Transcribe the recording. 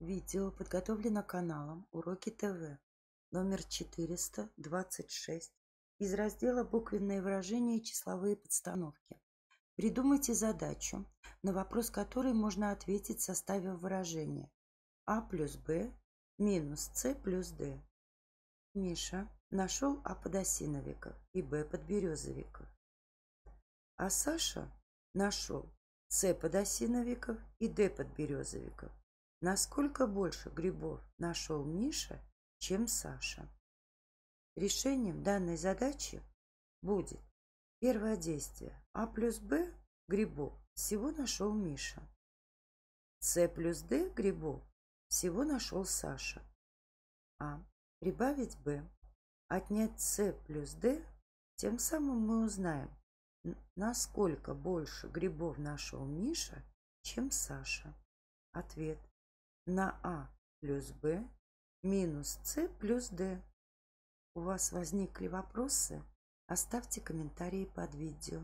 Видео подготовлено каналом Уроки ТВ номер 426 из раздела «Буквенные выражения и числовые подстановки». Придумайте задачу, на вопрос которой можно ответить, составив выражение А плюс Б минус С плюс Д. Миша нашел А подосиновиков и Б подберезовиков. А Саша нашел С подосиновиков и Д подберезовиков. Насколько больше грибов нашел Миша, чем Саша? Решением данной задачи будет первое действие. А плюс Б грибов всего нашел Миша. С плюс Д грибов всего нашел Саша. А. Прибавить Б. Отнять С плюс Д. Тем самым мы узнаем, насколько больше грибов нашел Миша, чем Саша. Ответ на А плюс Б минус С плюс Д. У вас возникли вопросы? Оставьте комментарии под видео.